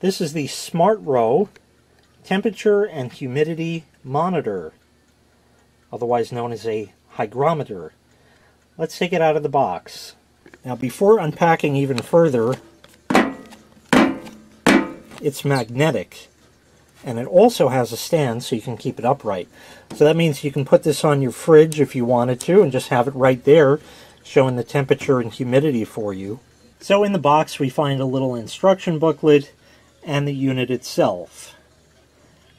This is the SMARTRO Temperature and Humidity Monitor, otherwise known as a hygrometer. Let's take it out of the box. Now before unpacking even further, it's magnetic and it also has a stand so you can keep it upright. So that means you can put this on your fridge if you wanted to and just have it right there showing the temperature and humidity for you. So in the box we find a little instruction booklet and the unit itself.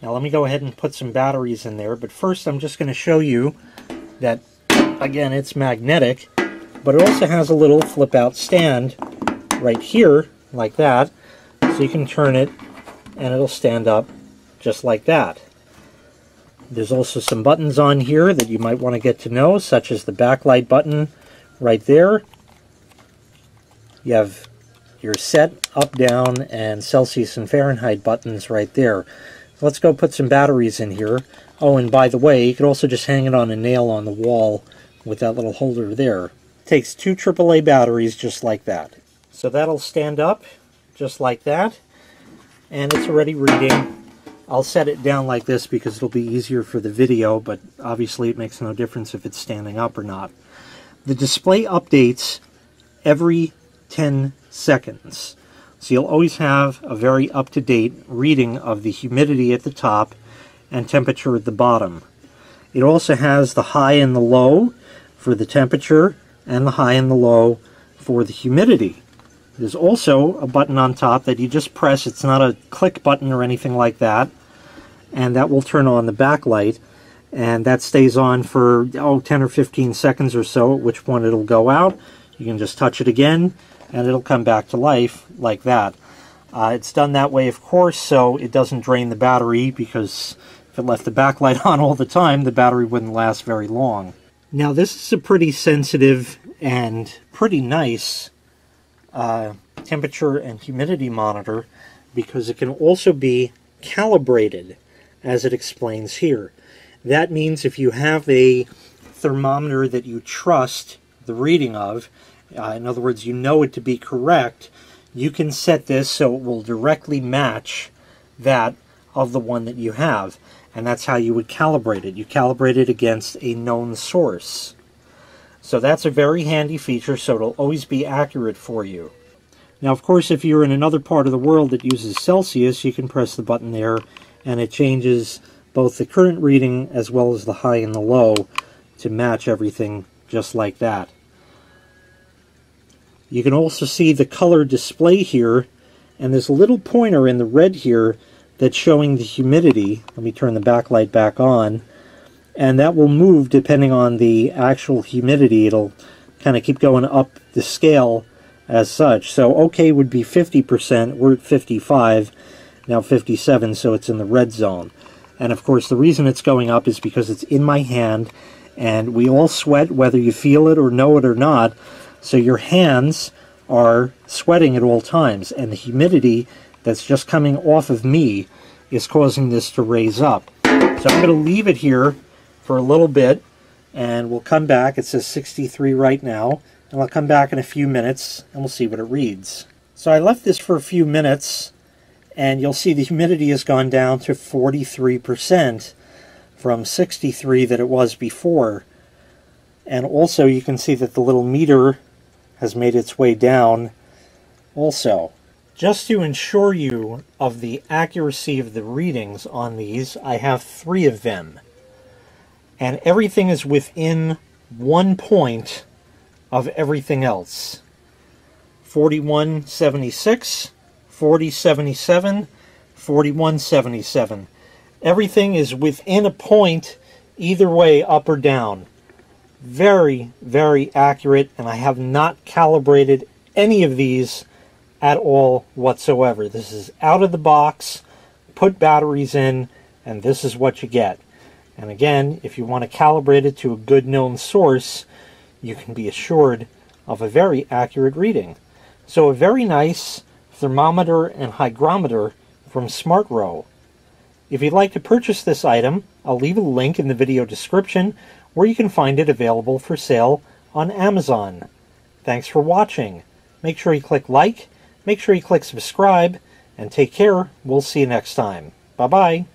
Now let me go ahead and put some batteries in there, but first I'm just going to show you that, again, it's magnetic, but it also has a little flip-out stand right here, like that, so you can turn it and it'll stand up just like that. There's also some buttons on here that you might want to get to know, such as the backlight button right there. You have your set, up, down, and Celsius and Fahrenheit buttons right there. So let's go put some batteries in here. Oh, and by the way, you could also just hang it on a nail on the wall with that little holder there. It takes two AAA batteries just like that. So that'll stand up just like that. And it's already reading I'll set it down like this because it'll be easier for the video, but obviously it makes no difference if it's standing up or not. The display updates every 10 seconds. So you'll always have a very up-to-date reading of the humidity at the top and temperature at the bottom. It also has the high and the low for the temperature and the high and the low for the humidity. There's also a button on top that you just press. It's not a click button or anything like that and that will turn on the backlight and that stays on for oh 10 or 15 seconds or so at which point it'll go out you can just touch it again and it'll come back to life like that uh, it's done that way of course so it doesn't drain the battery because if it left the backlight on all the time the battery wouldn't last very long now this is a pretty sensitive and pretty nice uh, temperature and humidity monitor because it can also be calibrated as it explains here. That means if you have a thermometer that you trust the reading of, uh, in other words, you know it to be correct, you can set this so it will directly match that of the one that you have. And that's how you would calibrate it. You calibrate it against a known source. So that's a very handy feature, so it'll always be accurate for you. Now, of course, if you're in another part of the world that uses Celsius, you can press the button there and it changes both the current reading as well as the high and the low to match everything just like that. You can also see the color display here and there's a little pointer in the red here that's showing the humidity. Let me turn the backlight back on and that will move depending on the actual humidity. It'll kind of keep going up the scale as such. So OK would be 50%, we're at 55 now 57, so it's in the red zone. And of course, the reason it's going up is because it's in my hand, and we all sweat whether you feel it or know it or not. So your hands are sweating at all times, and the humidity that's just coming off of me is causing this to raise up. So I'm going to leave it here for a little bit, and we'll come back. It says 63 right now, and I'll come back in a few minutes, and we'll see what it reads. So I left this for a few minutes, and you'll see the humidity has gone down to 43% from 63 that it was before. And also you can see that the little meter has made its way down also. Just to ensure you of the accuracy of the readings on these, I have three of them. And everything is within one point of everything else. 4176, 4077, 4177. Everything is within a point either way, up or down. Very, very accurate, and I have not calibrated any of these at all whatsoever. This is out of the box, put batteries in, and this is what you get. And again, if you want to calibrate it to a good known source, you can be assured of a very accurate reading. So a very nice thermometer, and hygrometer from SMARTRO. If you'd like to purchase this item, I'll leave a link in the video description where you can find it available for sale on Amazon. Thanks for watching. Make sure you click like, make sure you click subscribe, And take care. We'll see you next time. Bye-bye.